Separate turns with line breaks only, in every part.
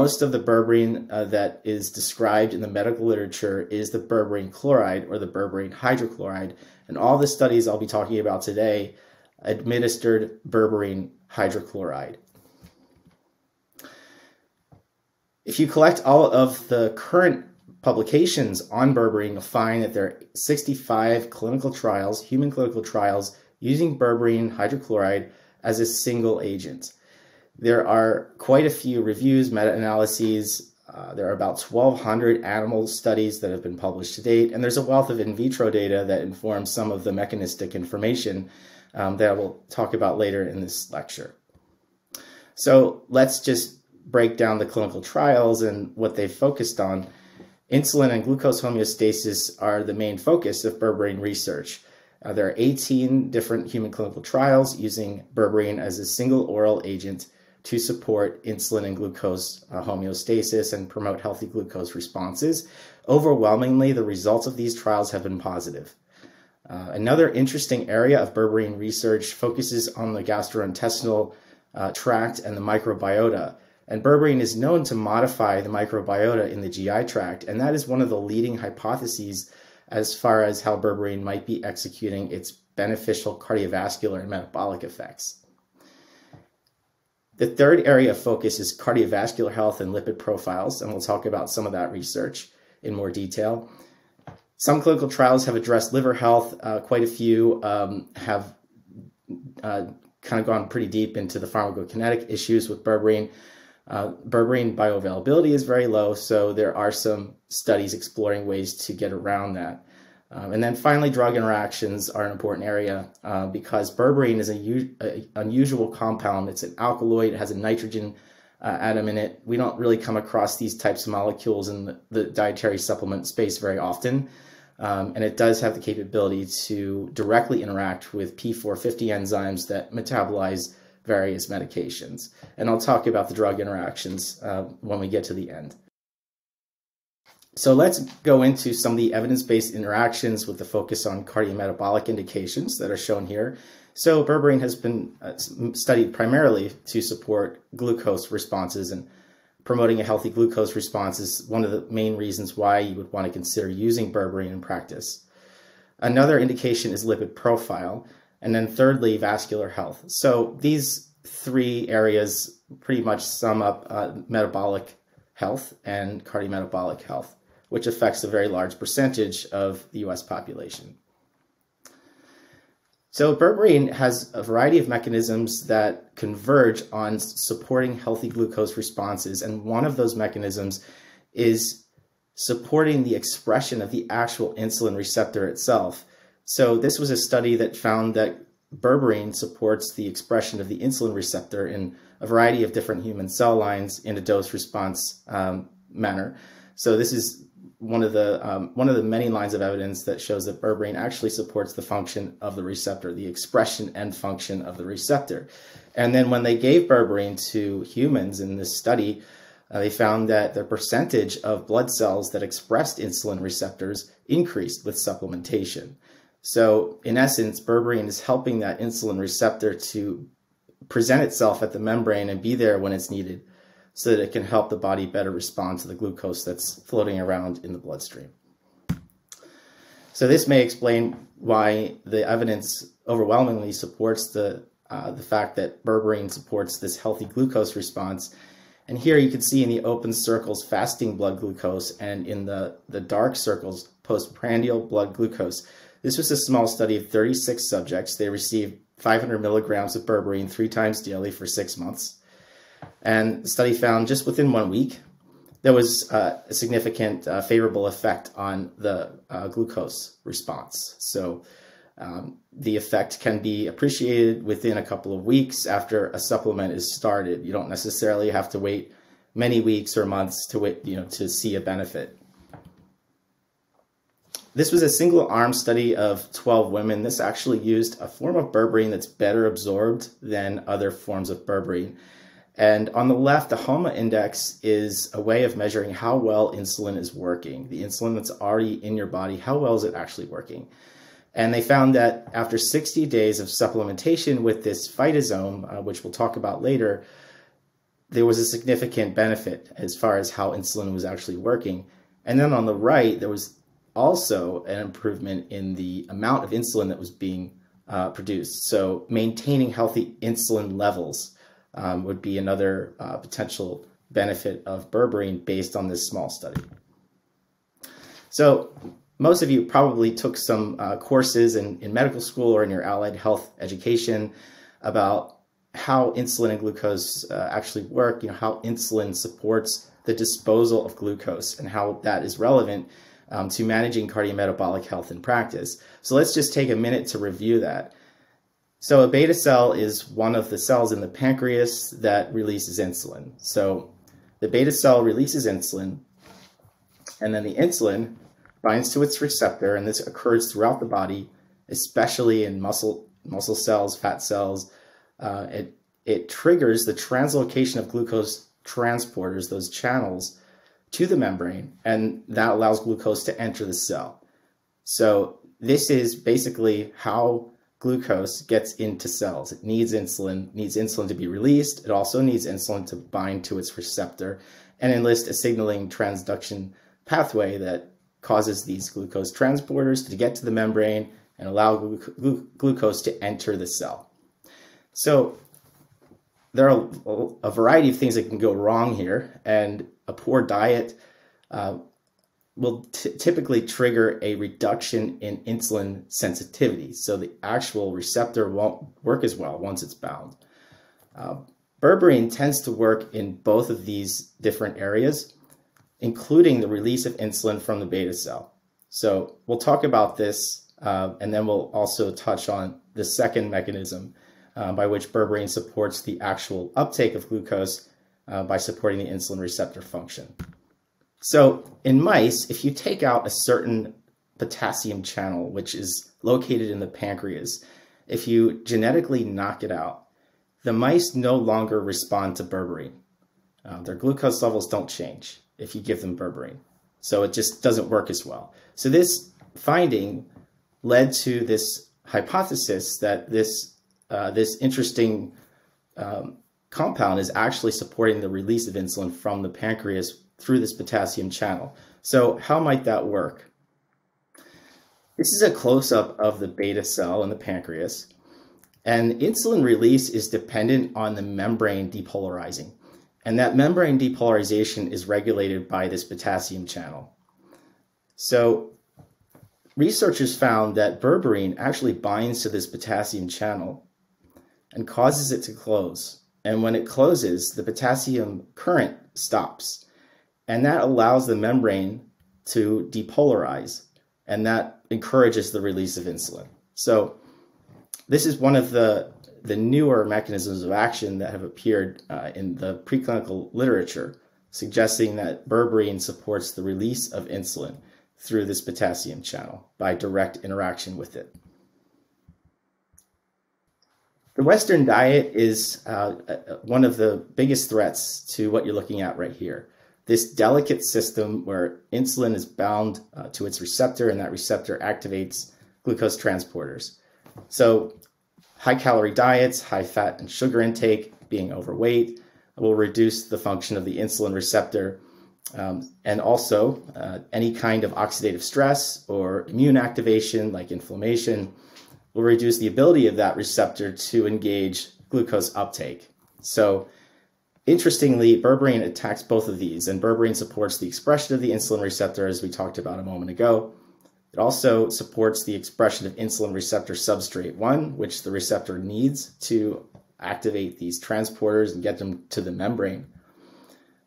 most of the berberine uh, that is described in the medical literature is the berberine chloride or the berberine hydrochloride. And all the studies I'll be talking about today administered berberine hydrochloride. If you collect all of the current publications on berberine, you'll find that there are 65 clinical trials, human clinical trials, using berberine hydrochloride as a single agent. There are quite a few reviews, meta analyses. Uh, there are about 1,200 animal studies that have been published to date, and there's a wealth of in vitro data that informs some of the mechanistic information um, that I will talk about later in this lecture. So let's just break down the clinical trials and what they focused on. Insulin and glucose homeostasis are the main focus of berberine research. Uh, there are 18 different human clinical trials using berberine as a single oral agent to support insulin and glucose uh, homeostasis and promote healthy glucose responses. Overwhelmingly, the results of these trials have been positive. Uh, another interesting area of berberine research focuses on the gastrointestinal uh, tract and the microbiota. And berberine is known to modify the microbiota in the GI tract, and that is one of the leading hypotheses as far as how berberine might be executing its beneficial cardiovascular and metabolic effects. The third area of focus is cardiovascular health and lipid profiles, and we'll talk about some of that research in more detail. Some clinical trials have addressed liver health. Uh, quite a few um, have uh, kind of gone pretty deep into the pharmacokinetic issues with berberine. Uh, berberine bioavailability is very low, so there are some studies exploring ways to get around that. Um, and then finally, drug interactions are an important area uh, because berberine is an unusual compound. It's an alkaloid, it has a nitrogen uh, atom in it. We don't really come across these types of molecules in the, the dietary supplement space very often. Um, and it does have the capability to directly interact with P450 enzymes that metabolize various medications. And I'll talk about the drug interactions uh, when we get to the end. So let's go into some of the evidence-based interactions with the focus on cardiometabolic indications that are shown here. So berberine has been uh, studied primarily to support glucose responses and promoting a healthy glucose response is one of the main reasons why you would want to consider using berberine in practice. Another indication is lipid profile. And then thirdly, vascular health. So these three areas pretty much sum up uh, metabolic health and cardiometabolic health, which affects a very large percentage of the US population. So berberine has a variety of mechanisms that converge on supporting healthy glucose responses. And one of those mechanisms is supporting the expression of the actual insulin receptor itself. So this was a study that found that berberine supports the expression of the insulin receptor in a variety of different human cell lines in a dose response um, manner. So this is one of the um, one of the many lines of evidence that shows that berberine actually supports the function of the receptor, the expression and function of the receptor. And then when they gave berberine to humans in this study, uh, they found that the percentage of blood cells that expressed insulin receptors increased with supplementation. So, in essence, berberine is helping that insulin receptor to present itself at the membrane and be there when it's needed so that it can help the body better respond to the glucose that's floating around in the bloodstream. So, this may explain why the evidence overwhelmingly supports the, uh, the fact that berberine supports this healthy glucose response. And here you can see in the open circles fasting blood glucose and in the, the dark circles postprandial blood glucose. This was a small study of 36 subjects. They received 500 milligrams of berberine three times daily for six months. And the study found just within one week, there was uh, a significant uh, favorable effect on the uh, glucose response. So um, the effect can be appreciated within a couple of weeks after a supplement is started. You don't necessarily have to wait many weeks or months to wait, you know, to see a benefit. This was a single arm study of 12 women. This actually used a form of berberine that's better absorbed than other forms of berberine. And on the left, the HOMA index is a way of measuring how well insulin is working. The insulin that's already in your body, how well is it actually working? And they found that after 60 days of supplementation with this phytosome, uh, which we'll talk about later, there was a significant benefit as far as how insulin was actually working. And then on the right, there was also an improvement in the amount of insulin that was being uh, produced. So maintaining healthy insulin levels um, would be another uh, potential benefit of berberine based on this small study. So most of you probably took some uh, courses in, in medical school or in your allied health education about how insulin and glucose uh, actually work, you know, how insulin supports the disposal of glucose and how that is relevant um, to managing cardiometabolic health in practice. So let's just take a minute to review that. So a beta cell is one of the cells in the pancreas that releases insulin. So the beta cell releases insulin, and then the insulin binds to its receptor, and this occurs throughout the body, especially in muscle muscle cells, fat cells. Uh, it it triggers the translocation of glucose transporters, those channels, to the membrane, and that allows glucose to enter the cell. So this is basically how glucose gets into cells. It needs insulin, needs insulin to be released. It also needs insulin to bind to its receptor and enlist a signaling transduction pathway that causes these glucose transporters to get to the membrane and allow glu glucose to enter the cell. So there are a variety of things that can go wrong here, and a poor diet uh, will typically trigger a reduction in insulin sensitivity. So the actual receptor won't work as well once it's bound. Uh, berberine tends to work in both of these different areas, including the release of insulin from the beta cell. So we'll talk about this, uh, and then we'll also touch on the second mechanism uh, by which berberine supports the actual uptake of glucose uh, by supporting the insulin receptor function. So in mice, if you take out a certain potassium channel, which is located in the pancreas, if you genetically knock it out, the mice no longer respond to berberine. Uh, their glucose levels don't change if you give them berberine. So it just doesn't work as well. So this finding led to this hypothesis that this, uh, this interesting um, compound is actually supporting the release of insulin from the pancreas through this potassium channel. So how might that work? This is a close-up of the beta cell in the pancreas. And insulin release is dependent on the membrane depolarizing. And that membrane depolarization is regulated by this potassium channel. So researchers found that berberine actually binds to this potassium channel and causes it to close. And when it closes, the potassium current stops. And that allows the membrane to depolarize, and that encourages the release of insulin. So this is one of the, the newer mechanisms of action that have appeared uh, in the preclinical literature, suggesting that berberine supports the release of insulin through this potassium channel by direct interaction with it. The Western diet is uh, one of the biggest threats to what you're looking at right here. This delicate system where insulin is bound uh, to its receptor and that receptor activates glucose transporters. So high calorie diets, high fat and sugar intake, being overweight will reduce the function of the insulin receptor. Um, and also uh, any kind of oxidative stress or immune activation like inflammation will reduce the ability of that receptor to engage glucose uptake. So, interestingly, berberine attacks both of these, and berberine supports the expression of the insulin receptor, as we talked about a moment ago. It also supports the expression of insulin receptor substrate 1, which the receptor needs to activate these transporters and get them to the membrane.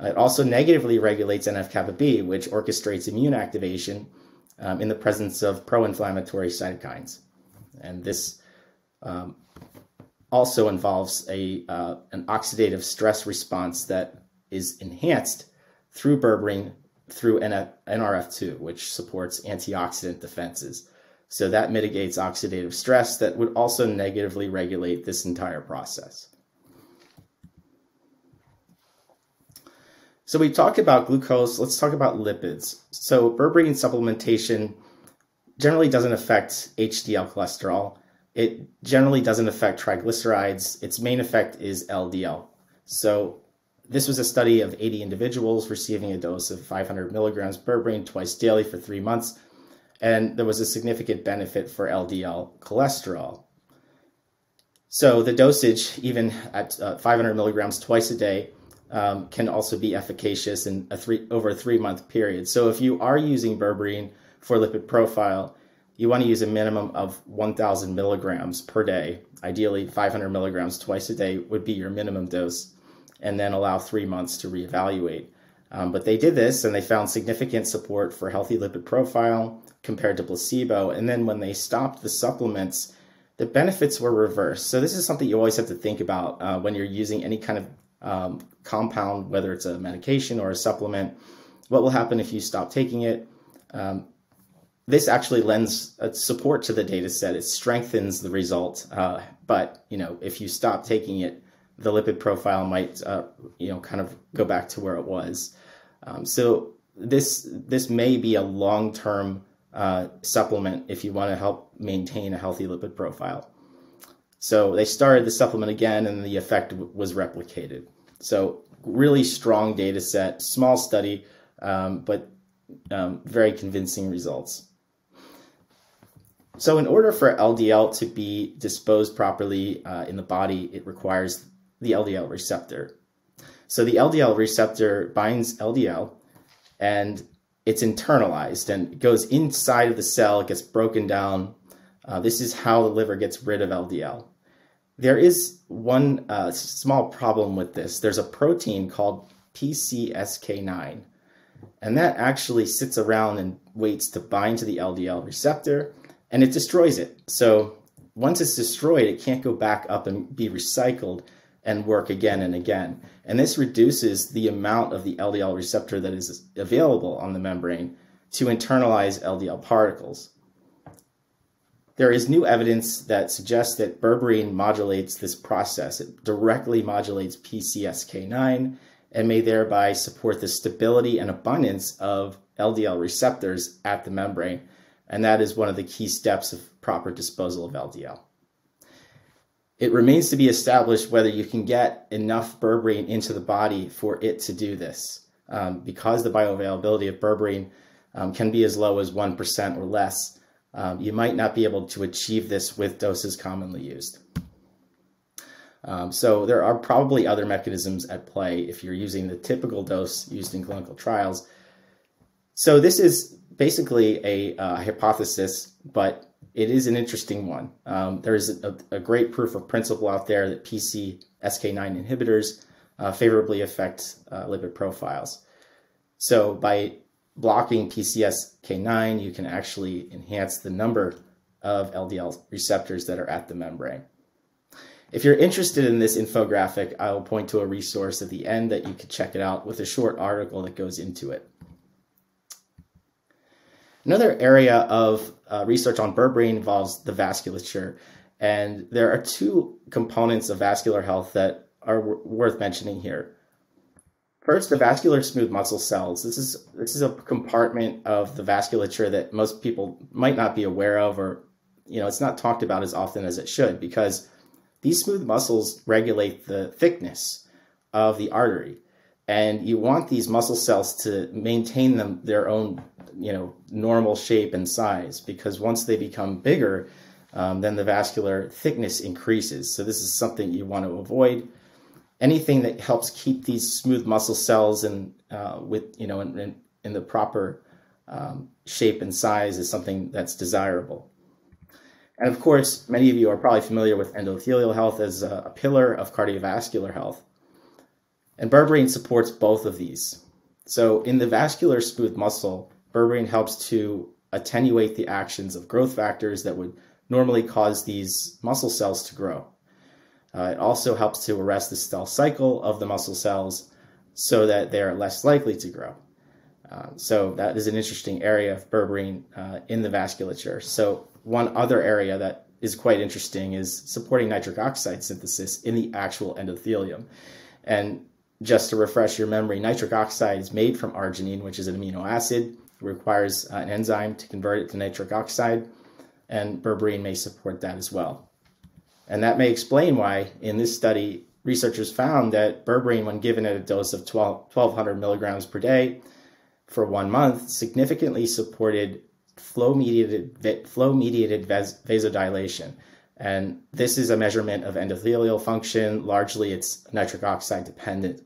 It also negatively regulates NF kappa B, which orchestrates immune activation um, in the presence of pro inflammatory cytokines. And this um, also involves a, uh, an oxidative stress response that is enhanced through berberine through NRF2, which supports antioxidant defenses. So that mitigates oxidative stress that would also negatively regulate this entire process. So we talked about glucose, let's talk about lipids. So berberine supplementation generally doesn't affect HDL cholesterol. It generally doesn't affect triglycerides. Its main effect is LDL. So this was a study of 80 individuals receiving a dose of 500 milligrams berberine twice daily for three months, and there was a significant benefit for LDL cholesterol. So the dosage, even at uh, 500 milligrams twice a day, um, can also be efficacious in a three over a three month period. So if you are using berberine for lipid profile, you want to use a minimum of 1,000 milligrams per day. Ideally, 500 milligrams twice a day would be your minimum dose, and then allow three months to reevaluate. Um, but they did this and they found significant support for healthy lipid profile compared to placebo. And then when they stopped the supplements, the benefits were reversed. So this is something you always have to think about uh, when you're using any kind of um, compound, whether it's a medication or a supplement. What will happen if you stop taking it? Um, this actually lends uh, support to the data set. It strengthens the result. Uh, but you know, if you stop taking it, the lipid profile might uh, you know kind of go back to where it was. Um, so this this may be a long term uh, supplement if you want to help maintain a healthy lipid profile. So they started the supplement again, and the effect was replicated. So really strong data set, small study, um, but um, very convincing results. So in order for LDL to be disposed properly uh, in the body, it requires the LDL receptor. So the LDL receptor binds LDL and it's internalized and goes inside of the cell, it gets broken down. Uh, this is how the liver gets rid of LDL. There is one uh, small problem with this. There's a protein called PCSK9, and that actually sits around and waits to bind to the LDL receptor and it destroys it. So once it's destroyed, it can't go back up and be recycled and work again and again. And this reduces the amount of the LDL receptor that is available on the membrane to internalize LDL particles. There is new evidence that suggests that berberine modulates this process. It directly modulates PCSK9 and may thereby support the stability and abundance of LDL receptors at the membrane, and that is one of the key steps of proper disposal of LDL. It remains to be established whether you can get enough berberine into the body for it to do this. Um, because the bioavailability of berberine um, can be as low as 1% or less, um, you might not be able to achieve this with doses commonly used. Um, so there are probably other mechanisms at play if you're using the typical dose used in clinical trials. So this is basically a uh, hypothesis, but it is an interesting one. Um, there is a, a, great proof of principle out there that PCSK9 inhibitors uh, favorably affect uh, lipid profiles. So by blocking PCSK9, you can actually enhance the number of LDL receptors that are at the membrane. If you're interested in this infographic, I will point to a resource at the end that you can check it out with a short article that goes into it. Another area of uh, research on berberine involves the vasculature. And there are two components of vascular health that are worth mentioning here. First, the vascular smooth muscle cells. This is this is a compartment of the vasculature that most people might not be aware of, or you know, it's not talked about as often as it should because these smooth muscles regulate the thickness of the artery, and you want these muscle cells to maintain them their own you know normal shape and size because once they become bigger um, then the vascular thickness increases. So this is something you want to avoid. Anything that helps keep these smooth muscle cells and uh, with you know in, in, in the proper um, shape and size is something that's desirable. And of course many of you are probably familiar with endothelial health as a, a pillar of cardiovascular health and berberine supports both of these so in the vascular smooth muscle berberine helps to attenuate the actions of growth factors that would normally cause these muscle cells to grow. Uh, it also helps to arrest the cell cycle of the muscle cells so that they are less likely to grow. Uh, so that is an interesting area of berberine uh, in the vasculature. So one other area that is quite interesting is supporting nitric oxide synthesis in the actual endothelium. And just to refresh your memory, nitric oxide is made from arginine, which is an amino acid It requires uh, an enzyme to convert it to nitric oxide, and berberine may support that as well. And that may explain why, in this study, researchers found that berberine, when given at a dose of 12, 1200 milligrams per day for one month, significantly supported flow mediated, flow mediated vas- vasodilation. And this is a measurement of endothelial function. Largely, it's nitric oxide dependent.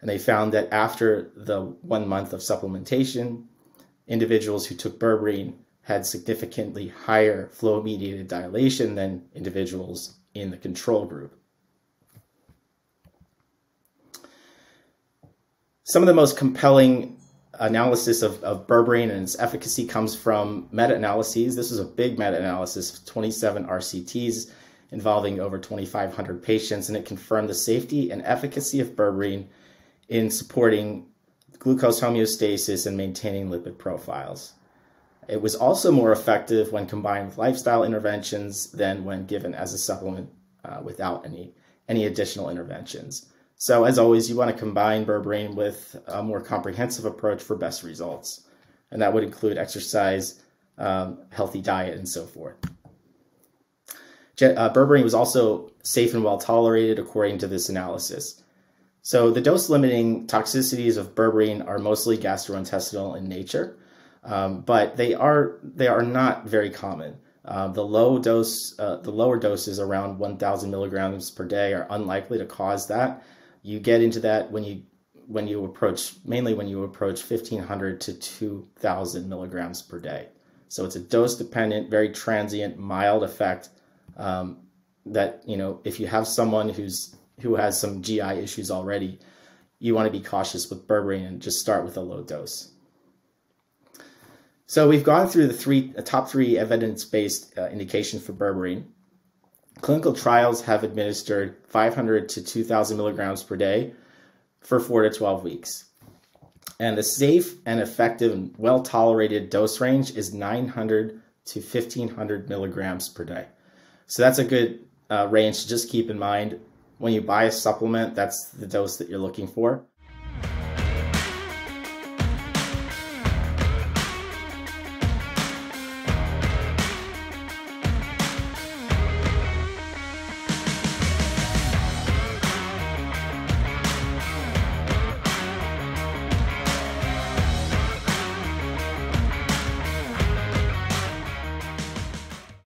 And they found that after the one month of supplementation, individuals who took berberine had significantly higher flow mediated dilation than individuals in the control group. Some of the most compelling analysis of, of berberine and its efficacy comes from meta-analyses. This is a big meta-analysis of 27 RCTs involving over 2,500 patients, and it confirmed the safety and efficacy of berberine in supporting glucose homeostasis and maintaining lipid profiles. It was also more effective when combined with lifestyle interventions than when given as a supplement uh, without any, any additional interventions. So, as always, you want to combine berberine with a more comprehensive approach for best results. And that would include exercise, um, healthy diet, and so forth. Uh, berberine was also safe and well tolerated according to this analysis. So, the dose limiting toxicities of berberine are mostly gastrointestinal in nature um, but they are they are not very common. Uh, the low dose, uh, the lower doses around 1,000 milligrams per day are unlikely to cause that. You get into that when you when you approach mainly when you approach 1,500 to 2,000 milligrams per day. So it's a dose dependent, very transient, mild effect. Um, that you know, if you have someone who's who has some GI issues already, you want to be cautious with berberine and just start with a low dose. So we've gone through the three top three evidence-based uh, indications for berberine. Clinical trials have administered 500 to 2,000 milligrams per day for four to 12 weeks. And the safe and effective and well tolerated dose range is 900 to 1500 milligrams per day. So that's a good uh, range to just keep in mind. When you buy a supplement, that's the dose that you're looking for.